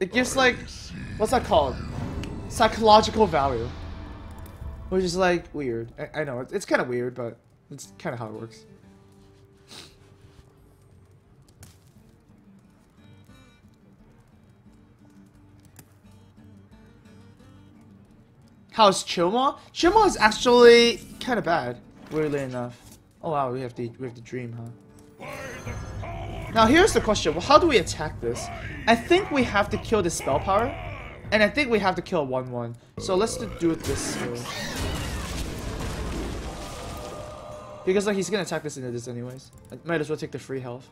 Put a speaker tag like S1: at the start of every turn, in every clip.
S1: it gives like, what's that called? Psychological value. Which is like weird. I, I know, it's, it's kind of weird, but it's kind of how it works. How's Choma? Choma is actually kind of bad, weirdly enough. Oh wow, we have the we have the dream, huh? Now here's the question: well, How do we attack this? I think we have to kill the spell power, and I think we have to kill one one. So let's do it this way. Because like he's gonna attack this into this anyways. I might as well take the free health.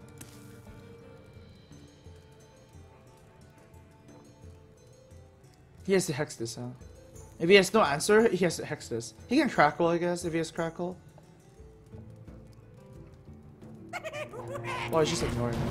S1: He has to hex this, huh? If he has no answer, he has to hex this. He can crackle, I guess, if he has crackle. Oh, he's just ignoring him.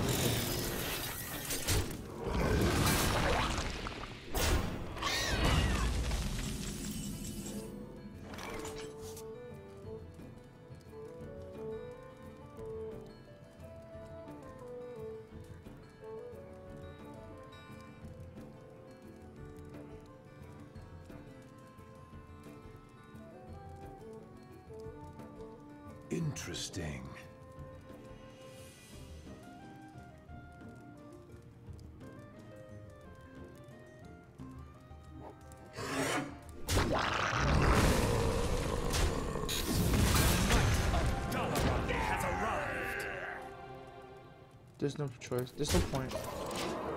S2: Interesting.
S1: There's no choice. There's no point.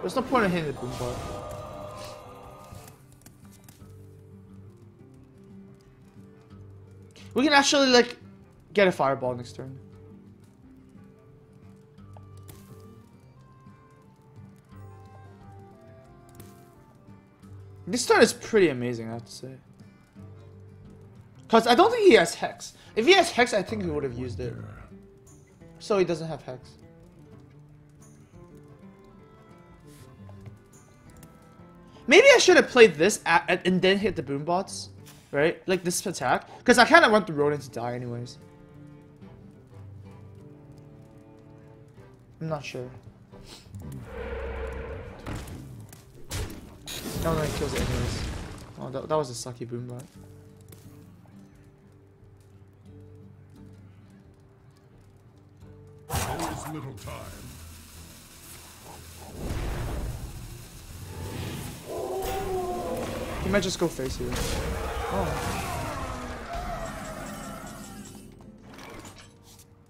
S1: There's no point in hitting the boombot. We can actually like get a fireball next turn. This turn is pretty amazing, I have to say. Because I don't think he has Hex. If he has Hex, I think he would have used it. So he doesn't have Hex. Maybe I should have played this at, and then hit the boom bots, right? Like this attack, because I kind of want the Rhonin to die anyways. I'm not sure. No, no, he kills it anyways. Oh, that, that was a sucky boom bot.
S2: There is little time.
S1: He might just go face here. Oh.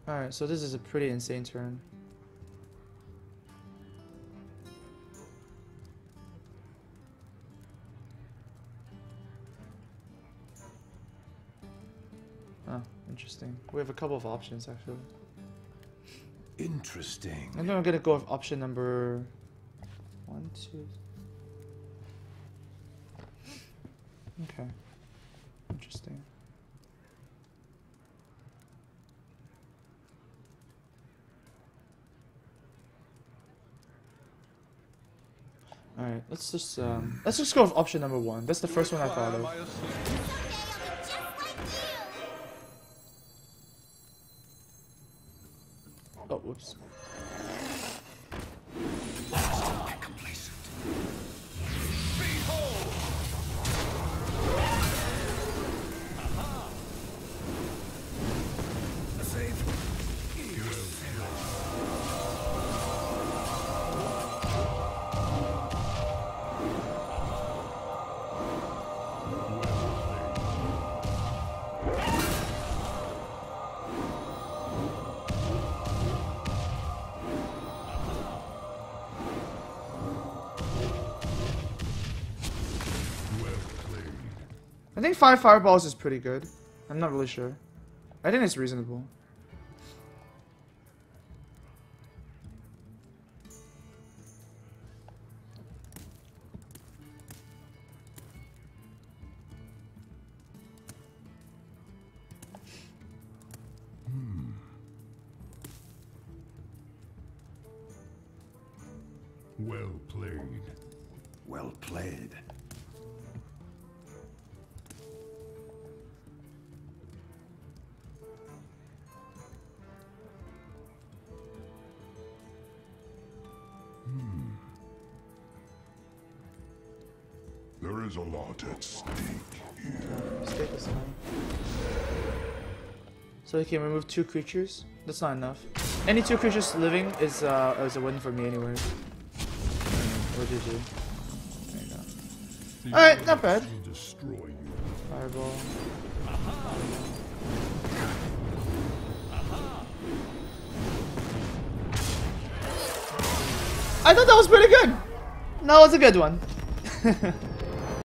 S1: Alright, so this is a pretty insane turn. Oh, interesting. We have a couple of options actually.
S2: Interesting.
S1: I think I'm gonna go with option number one, two. Okay. Interesting. Alright, let's just um let's just go with option number one. That's the first one I thought of. Oh whoops. I think five fireballs is pretty good. I'm not really sure. I think it's reasonable. Hmm.
S2: Well played.
S3: Well played.
S2: There is a lot at stake.
S1: Stake is fine. So he can remove two creatures. That's not enough. Any two creatures living is uh is a win for me anyway. Or GG. There you go. Alright, not bad.
S2: elements will destroy you.
S1: Fireball. I thought that was pretty good. That was a good one.